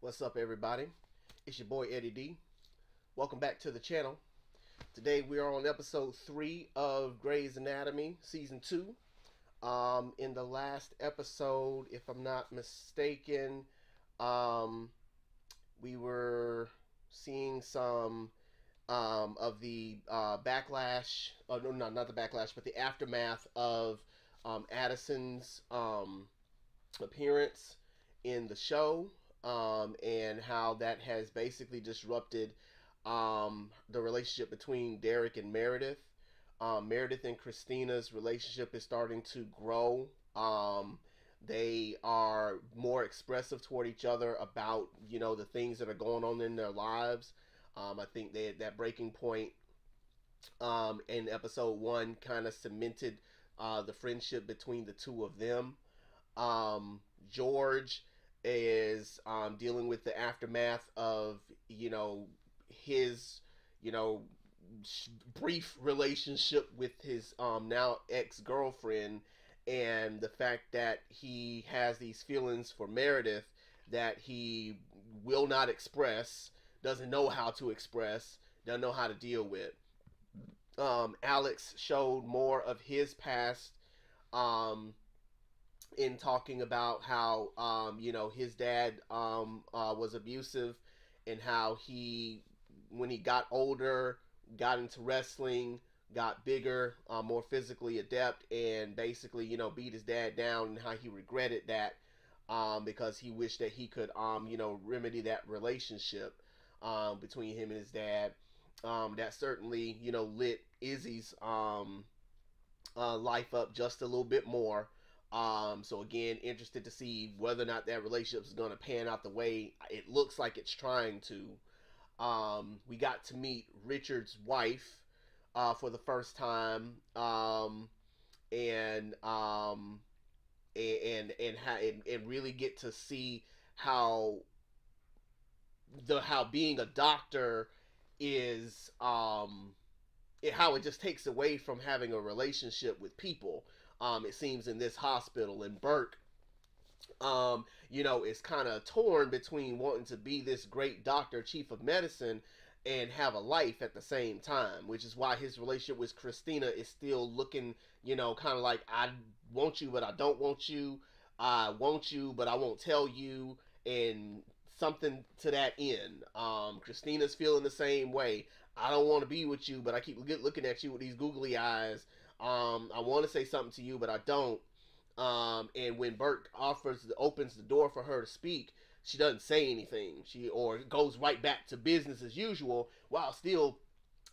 What's up, everybody? It's your boy Eddie Dee. Welcome back to the channel. Today we are on episode three of Grey's Anatomy, season two. Um, in the last episode, if I'm not mistaken, um, we were seeing some um, of the uh, backlash. Oh no, no, not the backlash, but the aftermath of um, Addison's um, appearance in the show um, and how that has basically disrupted um, the relationship between Derek and Meredith. Um, Meredith and Cristina's relationship is starting to grow. Um, they are more expressive toward each other about you know the things that are going on in their lives. Um, I think they that breaking point um, in episode one kind of cemented uh, the friendship between the two of them. Um, George is um, dealing with the aftermath of you know his you know brief relationship with his um, now ex girlfriend and the fact that he has these feelings for Meredith that he will not express, doesn't know how to express, doesn't know how to deal with. Um, Alex showed more of his past um, in talking about how um, you know his dad um, uh, was abusive and how he when he got older got into wrestling got bigger uh, more physically adept and basically you know beat his dad down and how he regretted that um, because he wished that he could um, you know remedy that relationship um, between him and his dad um, that certainly you know lit izzy's um, uh, life up just a little bit more um, so again, interested to see whether or not that relationship is going to pan out the way it looks like it's trying to. Um, we got to meet Richard's wife uh, for the first time, um, and um, and and, and, and really get to see how the how being a doctor is um, it, how it just takes away from having a relationship with people um, it seems in this hospital. And Burke, um, you know, is kind of torn between wanting to be this great doctor, chief of medicine, and have a life at the same time, which is why his relationship with Cristina is still looking, you know, kind of like I want you, but I don't want you. I want you, but I won't tell you, and something to that end. Um, Cristina's feeling the same way. I don't want to be with you, but I keep looking at you with these googly eyes um, I want to say something to you, but I don't. Um, and when Burke offers opens the door for her to speak, she doesn't say anything. She or goes right back to business as usual while still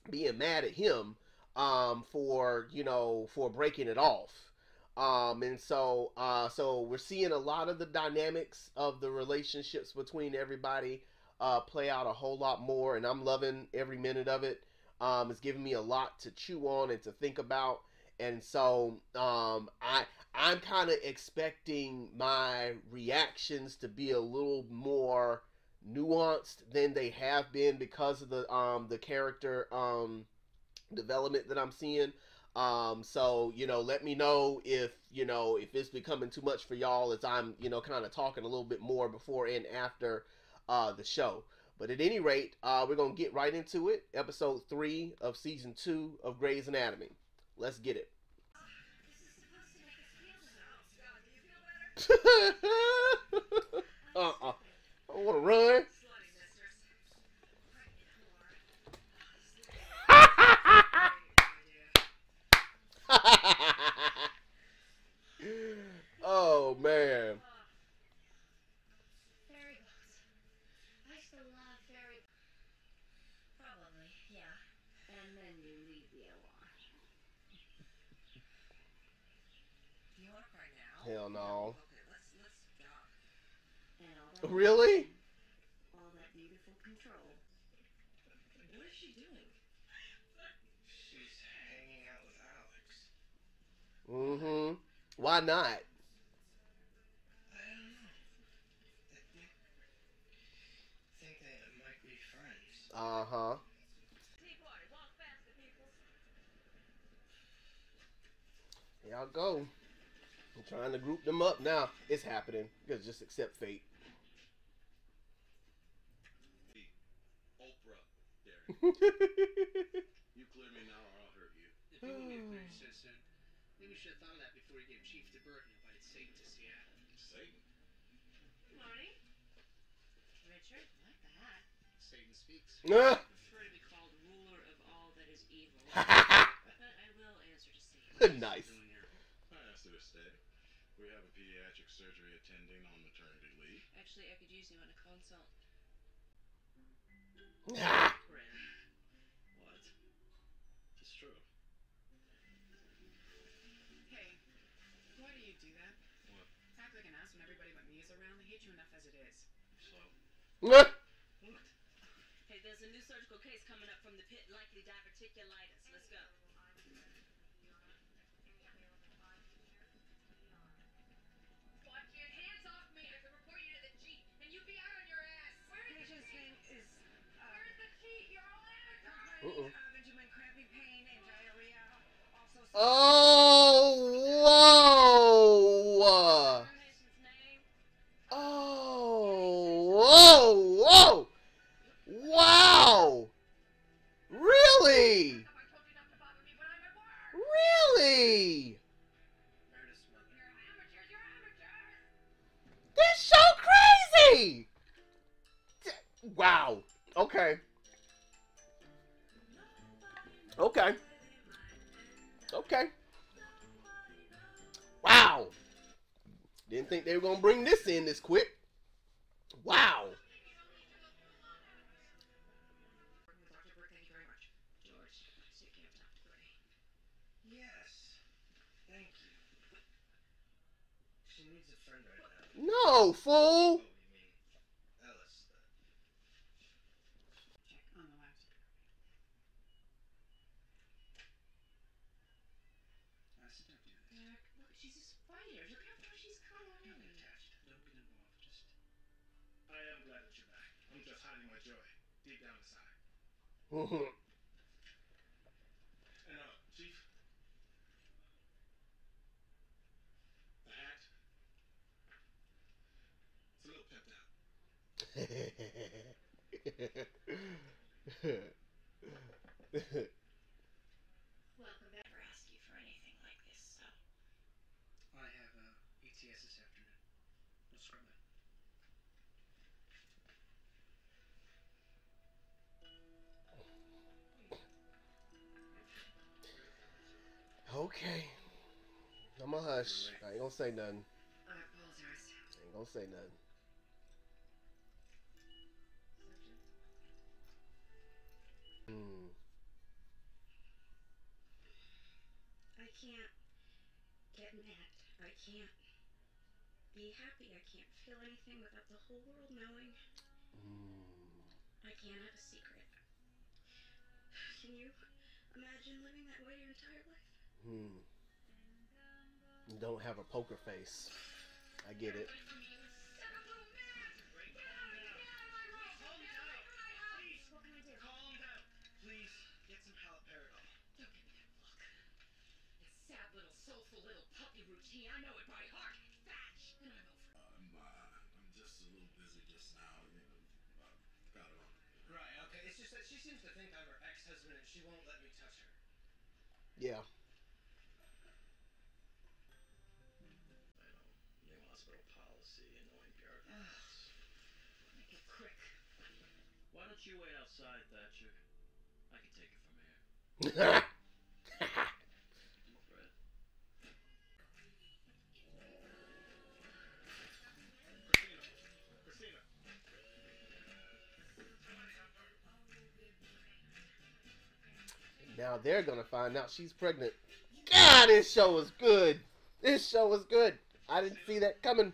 being mad at him um, for you know for breaking it off. Um, and so uh, so we're seeing a lot of the dynamics of the relationships between everybody uh, play out a whole lot more, and I'm loving every minute of it. Um, it's giving me a lot to chew on and to think about and so um, I I'm kind of expecting my reactions to be a little more nuanced than they have been because of the um the character um development that I'm seeing. Um, so you know, let me know if you know if it's becoming too much for y'all as I'm you know kind of talking a little bit more before and after uh, the show. But at any rate, uh, we're gonna get right into it. Episode three of season two of Grey's Anatomy. Let's get it. uh-uh. I want to run. Oh man. Hell no. Really? All that beautiful control. What is she doing? She's hanging out with Alex. Mm-hmm. Why not? I don't know. I think they might be friends. Uh-huh. Y'all go. I'm trying to group them up now. It's happening. Because just accept fate. Oprah, Derek. You clear me now or I'll hurt you. If you won't get cleared so soon, maybe you should have thought of that Satan. nice. Doing here. I asked her to stay. We have a pediatric surgery attending on maternity leave. Actually, I could use you on a consult. Ah. What? It's true. Hey, why do you do that? What? Act like an ass when everybody but me is around. They hate you enough as it is. So. What? Hey, there's a new surgical case coming up from the pit, likely diverticulitis. Let's go. Watch your hands off me! I can report you to the chief, and you be out on your ass. Where is Patient's name is uh, Where's the chief? You're all amateurs. Uh-oh. uh, Benjamin cramping pain and diarrhea. Also, Oh, whoa. No, fool. Oh, you mean Ellis? Uh, Check on the left. I said don't do this. Derek, look, she's a spider. Look how far she's come Don't already. get attached. Don't get involved. Just. I am glad that you're back. I'm just hiding my joy deep down inside. And uh, Chief. The hat. It's a little pimped out. Welcome back. Never ask you for anything like this, so. I have uh, ETS this afternoon. No scrub it. okay. I'm a hush. I ain't gonna say nothing. I apologize. ain't gonna say nothing. Can't be happy. I can't feel anything without the whole world knowing. Hmm. I can't have a secret. Can you imagine living that way your entire life? Hmm. Don't have a poker face. I get it. Please. Calm down. Please get some haloperidol. Don't give me that look. That sad little soulful little puppy routine. I know it by heart. Thatch. And I'm over it. I'm, uh, I'm just a little busy just now. You know, uh, got it on. Right. Okay. It's just that she seems to think I'm her ex-husband, and she won't let me touch her. Yeah. I know. New hospital policy, annoying bureaucrats. Make it quick. Why don't you wait outside, Thatcher? I can take it from here. now they're gonna find out she's pregnant. God, this show was good. This show was good. I didn't see that coming.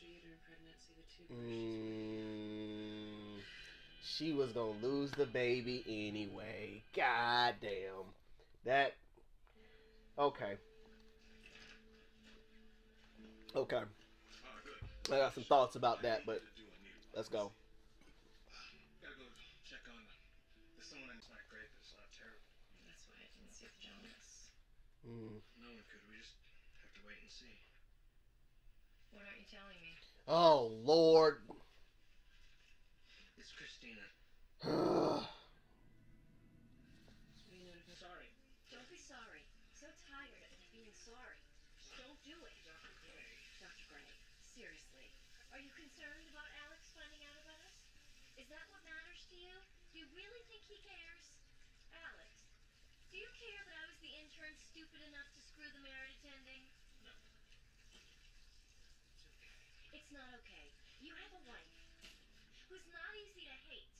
There's pregnancy with two versions. Mm, she was gonna lose the baby anyway. God damn. That. Okay. Okay. I got some thoughts about that, but To do a needle. let's go. Gotta go check on them. There's someone in my grave that's not terrible. That's why I didn't see Jonas. Mm. No one could. We just have to wait and see. What aren't you telling me? Oh Lord. It's Cristina. oh We notified. Sorry. Don't be sorry. I'm so tired of you being sorry. Just don't do it. Dr. Grey. Dr. Grey, seriously. Are you concerned about Alex finding out about us? Is that what matters to you? Do you really think he cares? Alex, do you care that I was the intern stupid enough to screw the merit attending? No. It's not okay. You have a wife who's not easy to hate,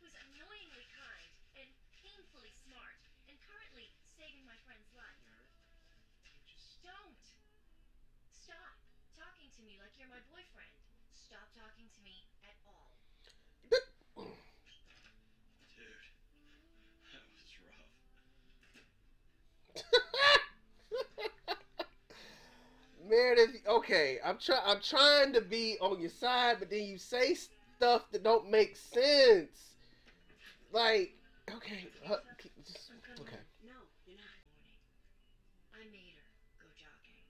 who's annoyingly kind and painfully smart, and currently saving my friend's life. Don't! Stop talking to me like you're my boyfriend. Stop talking to me Meredith, okay, I'm try I'm trying to be on your side, but then you say stuff that don't make sense. Like, okay, uh, just, okay. No, you're not. I made her go jogging.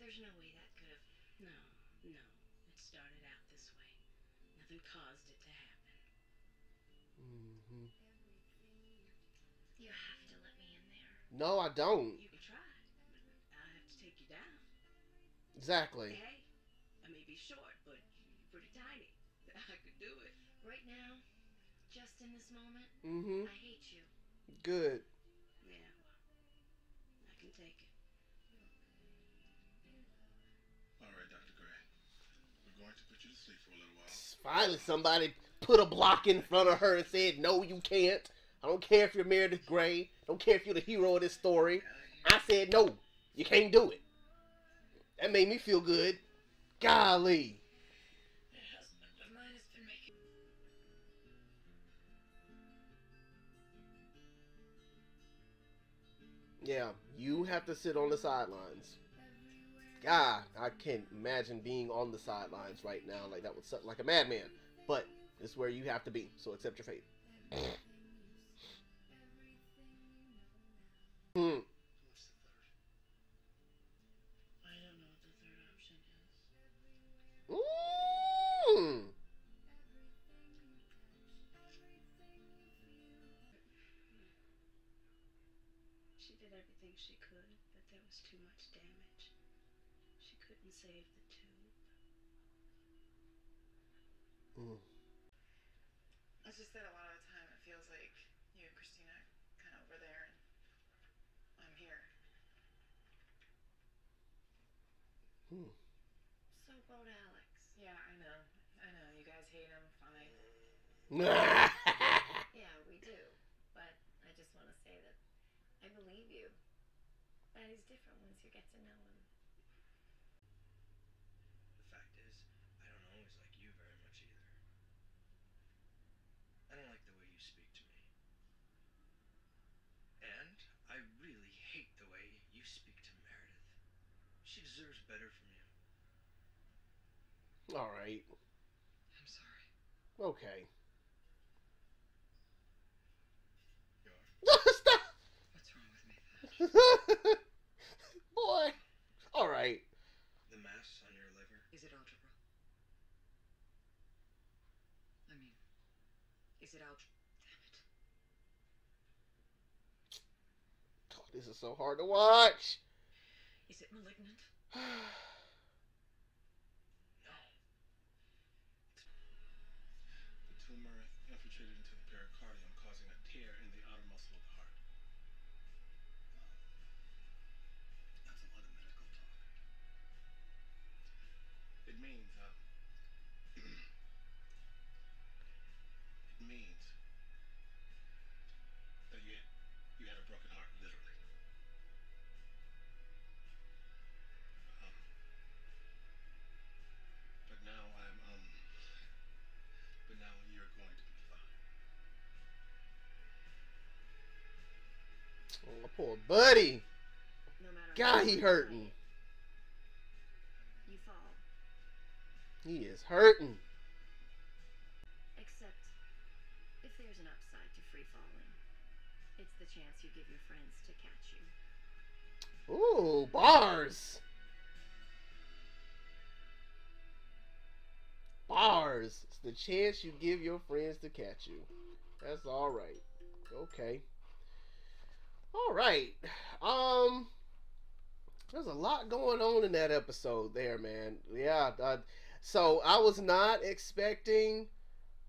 There's no way that could have. No, no. It started out this way. Nothing caused it to happen. Mhm. You have to let me in there. No, I don't. Exactly. Hey, I may be short, but pretty tiny. I could do it. Right now, just in this moment, mm-hmm. I hate you. Good. Yeah, well, I can take it. All right, Dr. Grey. We're going to put you to sleep for a little while. Finally, somebody put a block in front of her and said, "No, you can't." I don't care if you're Meredith Grey. Don't care if you're the hero of this story. I said no. You can't do it. That made me feel good. Golly. Yeah, you have to sit on the sidelines. God, I can't imagine being on the sidelines right now. Like that would suck like a madman. But it's where you have to be. So accept your fate. Hmm. Couldn't save the tube. Mm. It's just that a lot of the time it feels like you and Cristina are kind of over there and I'm here. Hmm. So about Alex. Yeah, I know. I know. You guys hate him. Fine. Yeah, we do. But I just want to say that I believe you. But he's different once you get to know him. The fact is, I don't always like you very much either. I don't like the way you speak to me. And I really hate the way you speak to Meredith. She deserves better from you. All right. I'm sorry. Okay. You are? Stop. What's wrong with me, Boy. All right. The mass on your liver? Is it algebra? I mean, is it algebra? Damn it. God, this is so hard to watch. Is it malignant? means, huh? it means that you, you had a broken heart, literally. Um, but now I'm, um, but now you're going to be fine. Oh, poor buddy. No God, he hurting. He is hurting. Except if there's an upside to free falling, it's the chance you give your friends to catch you. Ooh, bars. Bars. It's the chance you give your friends to catch you. That's all right. Okay. All right. Um there's a lot going on in that episode there, man. Yeah, uh, so I was not expecting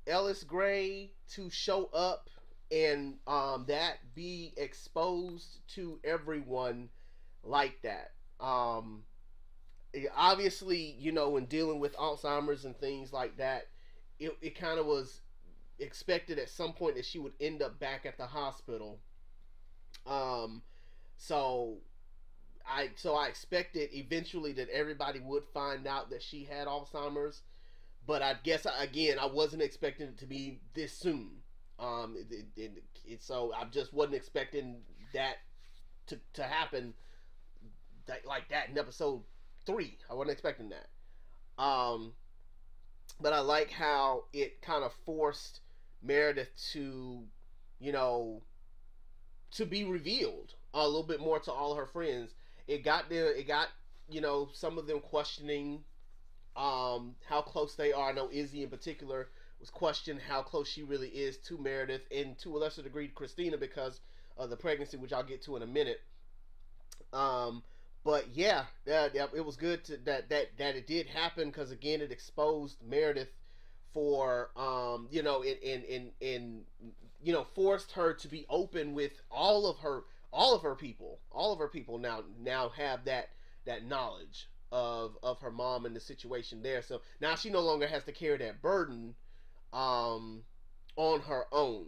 Ellis Grey to show up and um that be exposed to everyone like that. Um, obviously, you know, when dealing with Alzheimer's and things like that, it, it kind of was expected at some point that she would end up back at the hospital. Um, so I so I expected eventually that everybody would find out that she had Alzheimer's, but I guess again I wasn't expecting it to be this soon. Um, it, it, it, so I just wasn't expecting that to to happen that, like that in episode three. I wasn't expecting that. Um, but I like how it kind of forced Meredith to, you know, to be revealed a little bit more to all her friends. It got there. It got you know some of them questioning um how close they are. I know Izzy in particular was questioned how close she really is to Meredith, and to a lesser degree Cristina because of the pregnancy, which I'll get to in a minute. Um, but yeah, that, that- it was good to, that that that it did happen because again, it exposed Meredith for um, you know, in in in in you know, forced her to be open with all of her all of her people, all of her people now now have that that knowledge of of her mom and the situation there. So now she no longer has to carry that burden um on her own.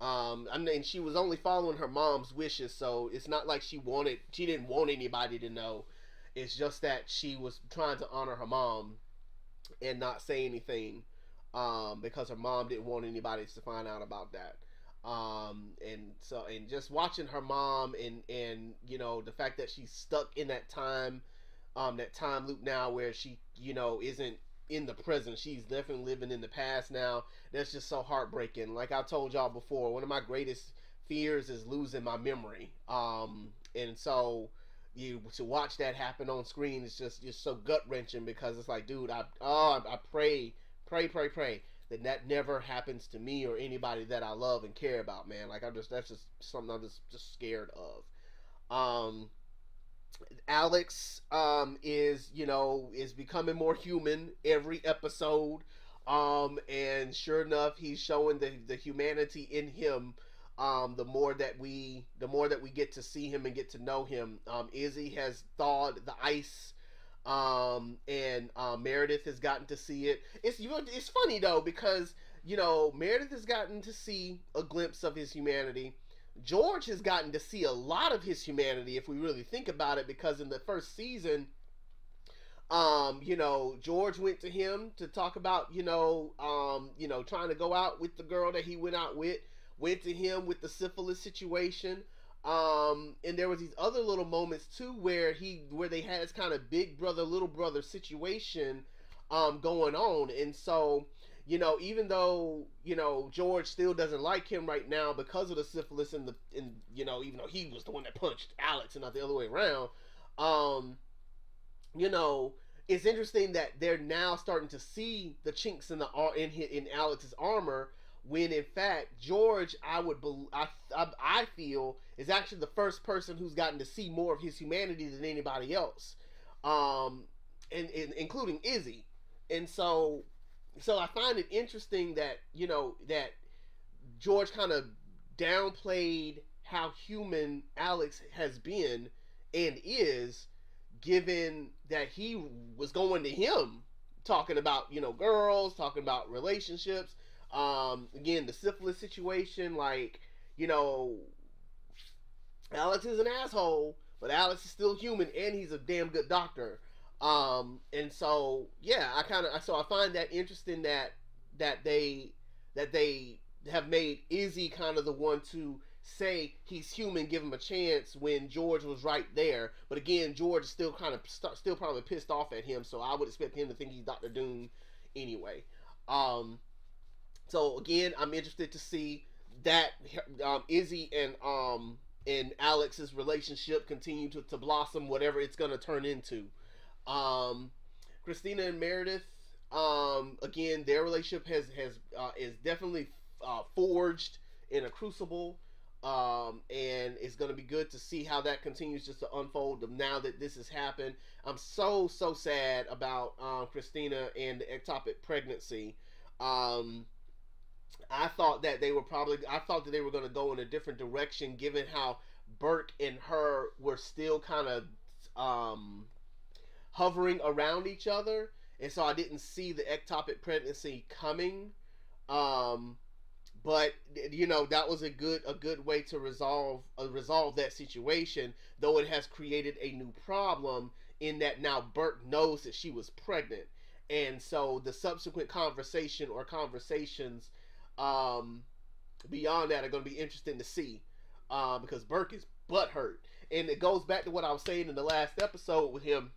Um, I mean, she was only following her mom's wishes, so it's not like she wanted, she didn't want anybody to know. It's just that she was trying to honor her mom and not say anything, um, because her mom didn't want anybody to find out about that. Um, and so, and just watching her mom and, and, you know, the fact that she's stuck in that time, um, that time loop now where she, you know, isn't in the present. She's definitely living in the past now that's just so heartbreaking. Like I told y'all before, one of my greatest fears is losing my memory. Um, and so you to watch that happen on screen is just just so gut wrenching because it's like, dude, I oh I pray, pray, pray, pray that that never happens to me or anybody that I love and care about, man. Like I'm just that's just something I'm just just scared of. Um, Alex um is you know is becoming more human every episode um and sure enough he's showing the the humanity in him um the more that we the more that we get to see him and get to know him um izzy has thawed the ice um and uh, meredith has gotten to see it it's you know, it's funny though because you know meredith has gotten to see a glimpse of his humanity george has gotten to see a lot of his humanity if we really think about it because in the first season um, you know, George went to him to talk about, you know, um, you know, trying to go out with the girl that he went out with, went to him with the syphilis situation. Um, and there was these other little moments too where he where they had this kind of big brother, little brother situation um going on. And so, you know, even though, you know, George still doesn't like him right now because of the syphilis and the and you know, even though he was the one that punched Alex and not the other way around, um, you know, it's interesting that they're now starting to see the chinks in the in hi- in Alex's armor when in fact George I would bel I, I I feel is actually the first person who's gotten to see more of his humanity than anybody else. Um and, and including Izzy. And so so I find it interesting that you know that George kind of downplayed how human Alex has been and is given that he was going to him talking about you know girls talking about relationships um again the syphilis situation like you know alex is an asshole but alex is still human and he's a damn good doctor um and so yeah i kind of so i find that interesting that that they that they have made izzy kind of the one to say he's human, give him a chance when George was right there. But again, George is still kind of st- still probably pissed off at him, so I would expect him to think he's Doctor Doom anyway. Um, so again, I'm interested to see that um, Izzy and um and Alex's relationship continue to, to blossom, whatever it's gonna turn into. Um, Cristina and Meredith, um, again, their relationship has has uh, is definitely uh, forged in a crucible. Um, and it's going to be good to see how that continues just to unfold now that this has happened. I'm so, so sad about um, Cristina and the ectopic pregnancy. Um, I thought that they were probably, I thought that they were going to go in a different direction given how Burke and her were still kind of um, hovering around each other. And so I didn't see the ectopic pregnancy coming. Um, but you know that was a good a good way to resolve uh, resolve that situation though it has created a new problem in that now Burke knows that she was pregnant and so the subsequent conversation or conversations um, beyond that are going to be interesting to see uh, because Burke is butthurt and it goes back to what I was saying in the last episode with him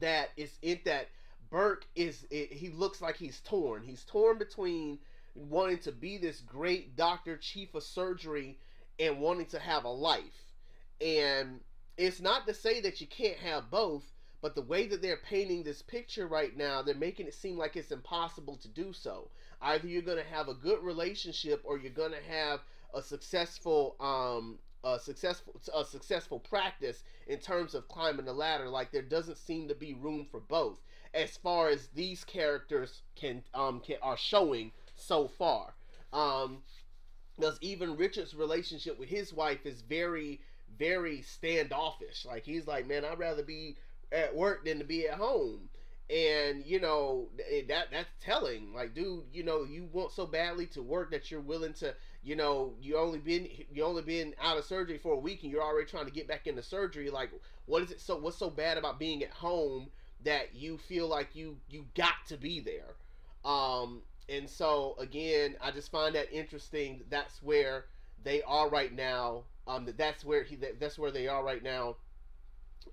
that it's in that Burke is it, he looks like he's torn he's torn between wanting to be this great doctor, chief of surgery, and wanting to have a life. And it's not to say that you can't have both, but the way that they're painting this picture right now, they're making it seem like it's impossible to do so. Either you're going to have a good relationship or you're going to have a successful um a successful a successful practice in terms of climbing the ladder like there doesn't seem to be room for both as far as these characters can um can are showing so far. Um, because even Richard's relationship with his wife is very, very standoffish. Like he's like, man, I'd rather be at work than to be at home. And you know that that's telling. Like, dude, you know you want so badly to work that you're willing to, you know, you only been you only been out of surgery for a week and you're already trying to get back into surgery. Like, what is it? So what's so bad about being at home that you feel like you you got to be there? Um, and so again, I just find that interesting. That's where they are right now. Um, that's where he that's where they are right now.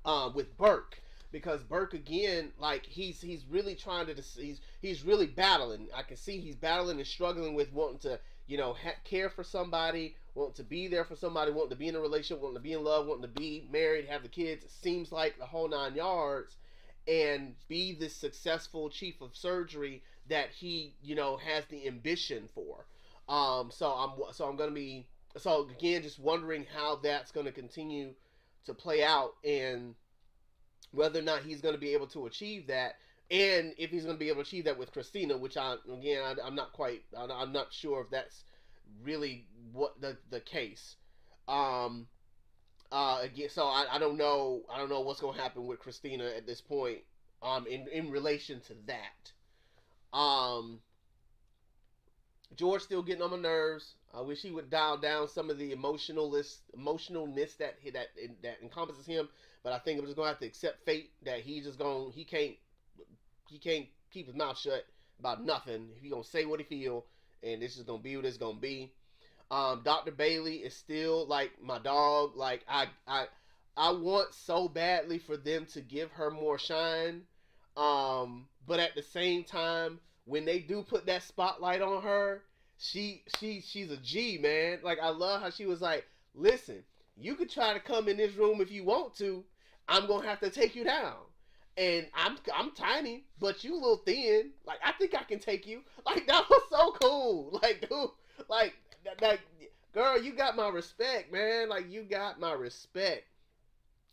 Um, with Burke because Burke again, like he's he's really trying to he's he's really battling. I can see he's battling and struggling with wanting to you know ha- care for somebody, wanting to be there for somebody, wanting to be in a relationship, wanting to be in love, wanting to be married, have the kids. Seems like the whole nine yards, and be this successful chief of surgery that he you know has the ambition for. Um, so I'm so I'm gonna be so again just wondering how that's gonna continue to play out and whether or not he's gonna be able to achieve that and if he's gonna be able to achieve that with Cristina, which I again I, am not quite I'm not sure if that's really what the the case. Um, uh, again, so I, I don't know I don't know what's gonna happen with Cristina at this point. Um, in in relation to that. Um, George still getting on my nerves. I wish he would dial down some of the emotionalist emotionalness that that that encompasses him. But I think I'm just gonna have to accept fate that he's just gonna he can't he can't keep his mouth shut about nothing. He gonna say what he feel, and this is gonna be what it's gonna be. Um, Dr. Bailey is still like my dog. Like I I I want so badly for them to give her more shine. Um, but at the same time, when they do put that spotlight on her, she she she's a G, man. Like I love how she was like, "Listen, you could try to come in this room if you want to. I'm to have to take you down." And I'm I'm tiny, but you little thin. Like I think I can take you. Like that was so cool. Like dude, like like girl, you got my respect, man. Like you got my respect.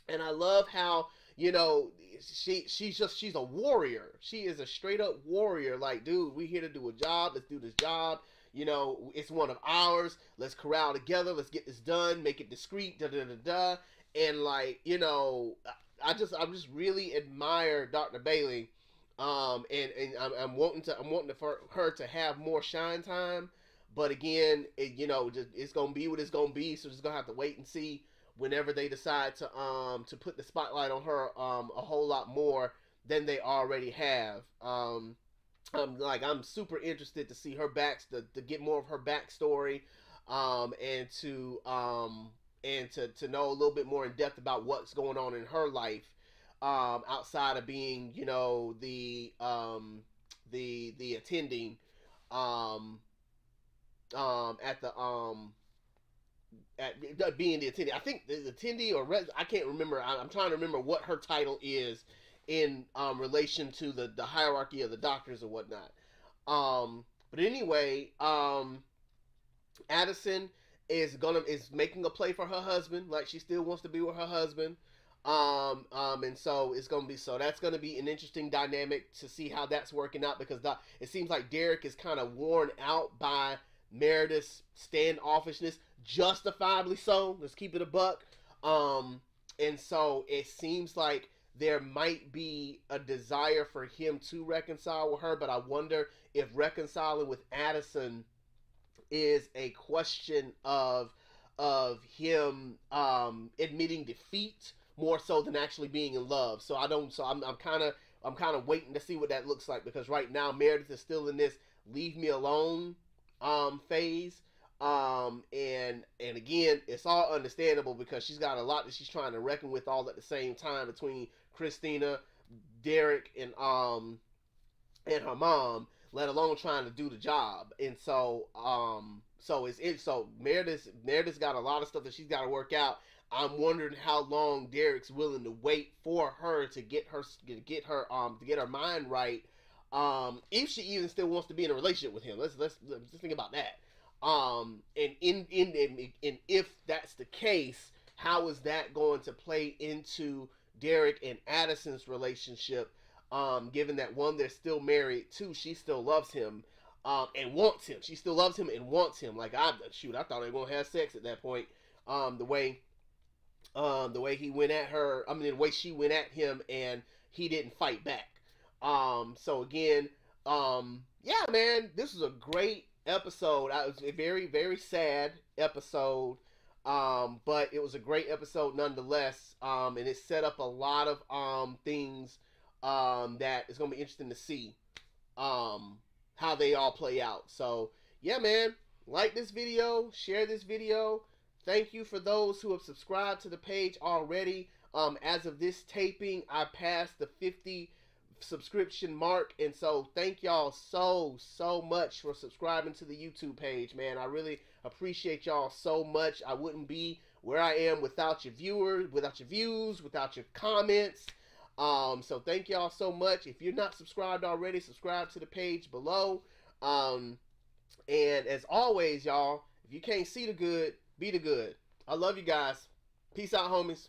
And I love how you know, she she's just she's a warrior. She is a straight up warrior. Like, dude, we here to do a job. Let's do this job. You know, it's one of ours. Let's corral together. Let's get this done. Make it discreet. Da da da da. And like, you know, I just I just really admire Dr. Bailey. Um, and and I'm, I'm wanting to I'm wanting to, for her to have more shine time. But again, it, you know, just, it's gonna be what it's gonna be. So just gonna have to wait and see whenever they decide to um to put the spotlight on her um a whole lot more than they already have. Um, I'm like I'm super interested to see her back to, to get more of her backstory. um, and to um, and to to know a little bit more in depth about what's going on in her life um, outside of being you know the um, the the attending um, um, at the um, at uh, being the attendee. I think the attendee or res- I can't remember. I, I'm trying to remember what her title is in um, relation to the the hierarchy of the doctors or whatnot. Um, but anyway, um, Addison is gonna is making a play for her husband. Like she still wants to be with her husband. Um, um, and so it's gonna be so that's gonna be an interesting dynamic to see how that's working out because the, it seems like Derek is kind of worn out by Meredith's standoffishness, justifiably so. Let's keep it a buck. Um, and so it seems like there might be a desire for him to reconcile with her, but I wonder if reconciling with Addison is a question of of him um, admitting defeat more so than actually being in love. So I don't. So I'm kind of I'm kind of waiting to see what that looks like because right now Meredith is still in this leave me alone um, phase. Um, and and again, it's all understandable because she's got a lot that she's trying to reckon with all at the same time between Cristina, Derek, and um and her mom, let alone trying to do the job. And so um so it's it so Meredith Meredith's got a lot of stuff that she's got to work out. I'm wondering how long Derek's willing to wait for her to get her to get her um to get her mind right. Um, if she even still wants to be in a relationship with him, let's let's, let's think about that. Um, and in, in in if that's the case, how is that going to play into Derek and Addison's relationship? Um, given that one, they're still married. Two, she still loves him. Um, and wants him. She still loves him and wants him. Like I shoot, I thought they were gonna have sex at that point. Um, the way, um, the way he went at her. I mean, the way she went at him, and he didn't fight back. Um, so again, um, yeah, man, this was a great episode. I was a very, very sad episode. Um, but it was a great episode nonetheless. Um, and it set up a lot of um things um that is gonna be interesting to see um how they all play out. So yeah, man, like this video, share this video. Thank you for those who have subscribed to the page already. Um, as of this taping, I passed the 50 subscription mark. And so thank y'all so, so much for subscribing to the YouTube page, man. I really appreciate y'all so much. I wouldn't be where I am without your viewers, without your views, without your comments. Um, so thank y'all so much. If you're not subscribed already, subscribe to the page below. Um, and as always, y'all, if you can't see the good, be the good. I love you guys. Peace out, homies.